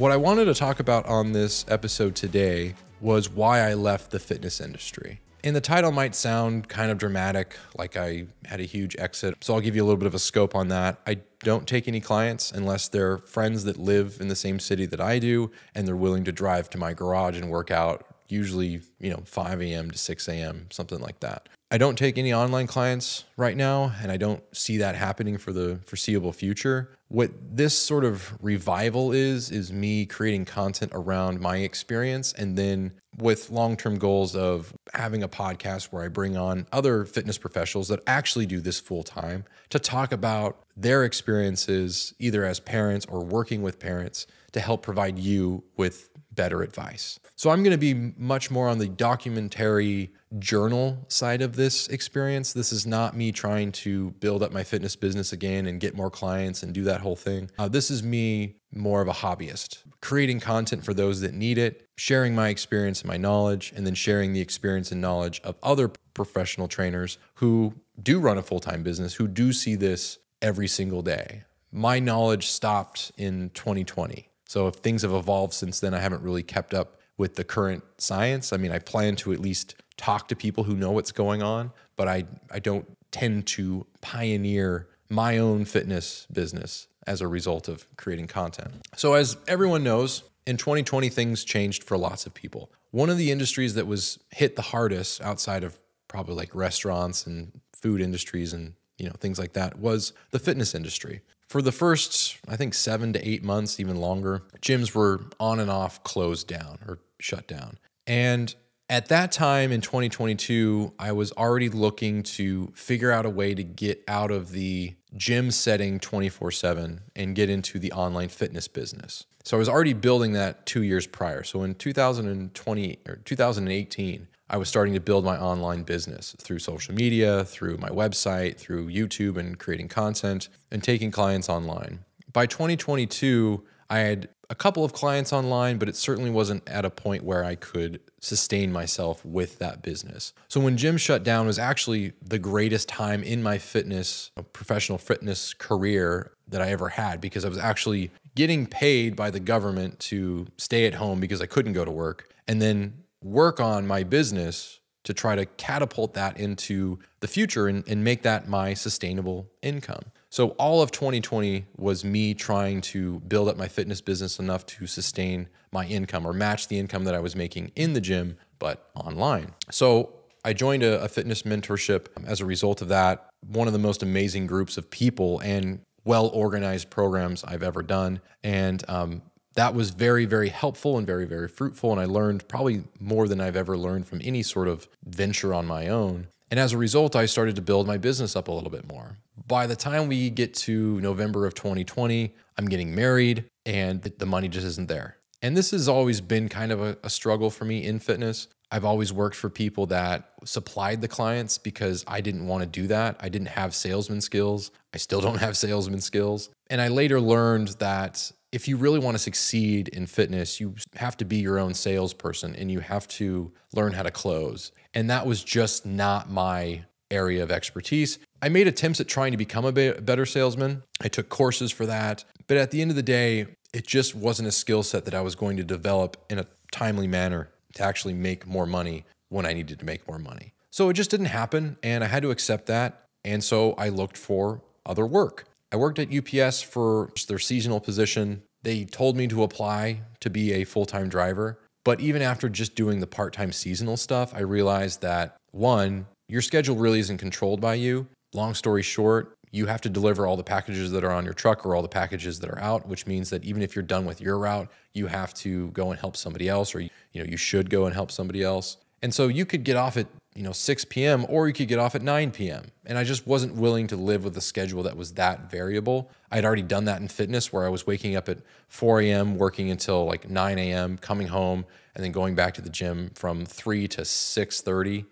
What I wanted to talk about on this episode today was why I left the fitness industry. And the title might sound kind of dramatic, like I had a huge exit. So I'll give you a little bit of a scope on that. I don't take any clients unless they're friends that live in the same city that I do and they're willing to drive to my garage and work out, usually, you know, 5 a.m. to 6 a.m., something like that. I don't take any online clients right now, and I don't see that happening for the foreseeable future. What this sort of revival is, is me creating content around my experience and then with long term goals of having a podcast where I bring on other fitness professionals that actually do this full time to talk about their experiences, either as parents or working with parents, to help provide you with better advice. So I'm going to be much more on the documentary journal side of this experience. This is not me trying to build up my fitness business again and get more clients and do that whole thing. Uh, this is me more of a hobbyist, creating content for those that need it, sharing my experience and my knowledge, and then sharing the experience and knowledge of other professional trainers who do run a full time business, who do see this every single day. My knowledge stopped in 2020. So if things have evolved since then, I haven't really kept up with the current science. I mean, I plan to at least talk to people who know what's going on, but I, I don't tend to pioneer my own fitness business as a result of creating content. So, as everyone knows, in 2020, things changed for lots of people. One of the industries that was hit the hardest outside of probably like restaurants and food industries and you know things like that was the fitness industry. For the first, I think, seven to eight months, even longer, gyms were on and off closed down or shut down. And at that time in 2022, I was already looking to figure out a way to get out of the gym setting 24 7 and get into the online fitness business. So I was already building that two years prior. So in 2020 or 2018, I was starting to build my online business through social media, through my website, through YouTube, and creating content and taking clients online. By 2022, I had a couple of clients online, but it certainly wasn't at a point where I could sustain myself with that business. So when gym shut down was actually the greatest time in my fitness, uh, professional fitness career that I ever had because I was actually getting paid by the government to stay at home because I couldn't go to work and then work on my business to try to catapult that into the future and, and make that my sustainable income. So all of 2020 was me trying to build up my fitness business enough to sustain my income or match the income that I was making in the gym, but online. So I joined a, a fitness mentorship as a result of that. One of the most amazing groups of people and well organized programs I've ever done. And um, that was very, very helpful and very, very fruitful. And I learned probably more than I've ever learned from any sort of venture on my own. And as a result, I started to build my business up a little bit more. By the time we get to November of 2020, I'm getting married and the money just isn't there. And this has always been kind of a, a, struggle for me in fitness. I've always worked for people that supplied the clients because I didn't want to do that. I didn't have salesman skills. I still don't have salesman skills. And I later learned that if you really want to succeed in fitness, you have to be your own salesperson and you have to learn how to close. And that was just not my area of expertise. I made attempts at trying to become a better salesman. I took courses for that. But at the end of the day, it just wasn't a skill set that I was going to develop in a timely manner to actually make more money when I needed to make more money. So it just didn't happen. And I had to accept that. And so I looked for other work. I worked at UPS for their seasonal position. They told me to apply to be a full time driver. But even after just doing the part time seasonal stuff, I realized that one, your schedule really isn't controlled by you. Long story short, you have to deliver all the packages that are on your truck or all the packages that are out, which means that even if you're done with your route, you have to go and help somebody else, or you know, you should go and help somebody else. And so you could get off at you know 6 p.m. or you could get off at 9 p.m. And I just wasn't willing to live with a schedule that was that variable. I'd already done that in fitness where I was waking up at 4 a.m., working until like 9 a.m., coming home, and then going back to the gym from 3 to 6:30,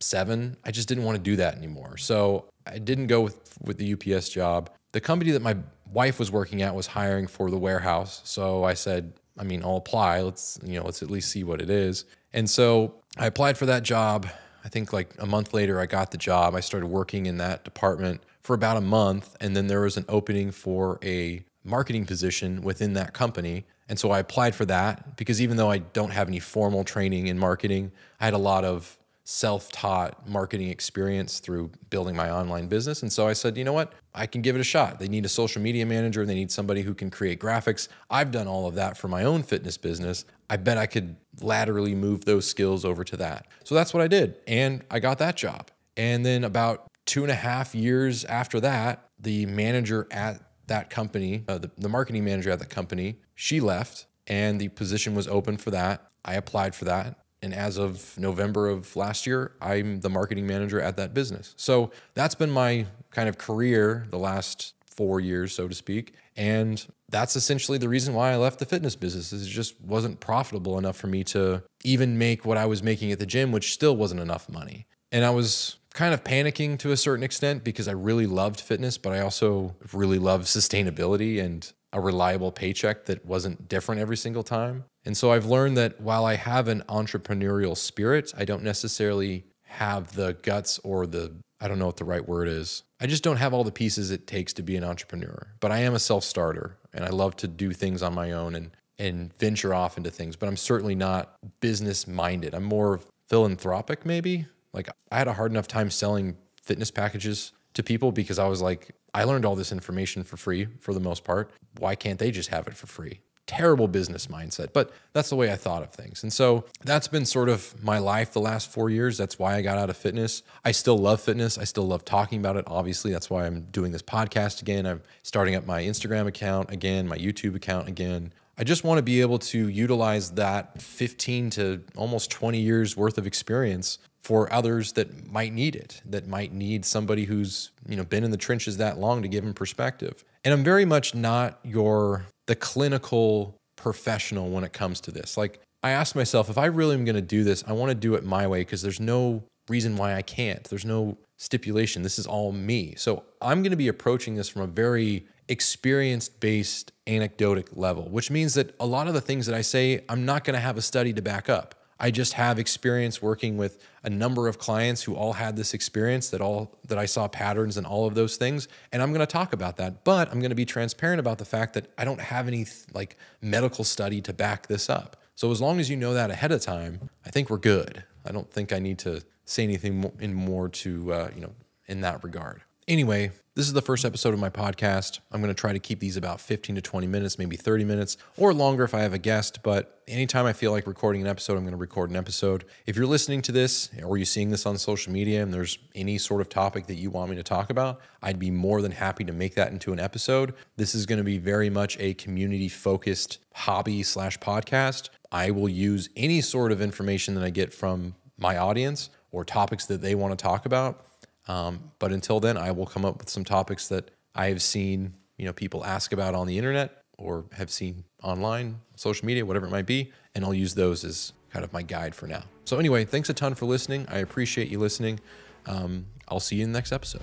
7. I just didn't want to do that anymore. So I didn't go with with the UPS job. The company that my wife was working at was hiring for the warehouse. So I said, I mean, I'll apply. Let's, you know, let's at least see what it is. And so I applied for that job. I think like a month later, I got the job. I started working in that department for about a month. And then there was an opening for a marketing position within that company. And so I applied for that because even though I don't have any formal training in marketing, I had a lot of self taught marketing experience through building my online business. And so I said, you know what? I can give it a shot. They need a social media manager, they need somebody who can create graphics. I've done all of that for my own fitness business. I bet I could laterally move those skills over to that. So that's what I did. And I got that job. And then about two and a half years after that, the manager at that company, uh, the, the marketing manager at the company, she left and the position was open for that. I applied for that. And as of November of last year, I'm the marketing manager at that business. So that's been my kind of career the last four years, so to speak. And that's essentially the reason why I left the fitness business. Is it just wasn't profitable enough for me to even make what I was making at the gym, which still wasn't enough money. And I was kind of panicking to a certain extent because I really loved fitness, but I also really loved sustainability and a reliable paycheck that wasn't different every single time. And so I've learned that while I have an entrepreneurial spirit, I don't necessarily have the guts or the, I don't know what the right word is. I just don't have all the pieces it takes to be an entrepreneur. But I am a self starter and I love to do things on my own and, and venture off into things. But I'm certainly not business minded. I'm more philanthropic, maybe. Like I had a hard enough time selling fitness packages to people because I was like, I learned all this information for free for the most part. Why can't they just have it for free? Terrible business mindset, but that's the way I thought of things. And so that's been sort of my life the last four years. That's why I got out of fitness. I still love fitness. I still love talking about it. Obviously, that's why I'm doing this podcast again. I'm starting up my Instagram account again, my YouTube account again. I just want to be able to utilize that 15 to almost 20 years worth of experience for others that might need it, that might need somebody who's, you know, been in the trenches that long to give them perspective. And I'm very much not your the clinical professional when it comes to this. Like I ask myself, if I really am going to do this, I want to do it my way because there's no reason why I can't. There's no stipulation. This is all me. So I'm going to be approaching this from a very experienced based anecdotic level, which means that a lot of the things that I say, I'm not going to have a study to back up. I just have experience working with a number of clients who all had this experience that all that I saw patterns and all of those things and I'm going to talk about that but I'm going to be transparent about the fact that I don't have any like medical study to back this up. So as long as you know that ahead of time, I think we're good. I don't think I need to say anything in more to uh, you know in that regard. Anyway, this is the first episode of my podcast. I'm going to try to keep these about 15 to 20 minutes, maybe 30 minutes, or longer if I have a guest. But anytime I feel like recording an episode, I'm going to record an episode. If you're listening to this or you're seeing this on social media and there's any sort of topic that you want me to talk about, I'd be more than happy to make that into an episode. This is going to be very much a community focused hobby slash podcast. I will use any sort of information that I get from my audience or topics that they want to talk about um, but until then, I will come up with some topics that I have seen, you know, people ask about on the internet or have seen online, social media, whatever it might be, and I'll use those as kind of my guide for now. So anyway, thanks a ton for listening. I appreciate you listening. Um, I'll see you in the next episode.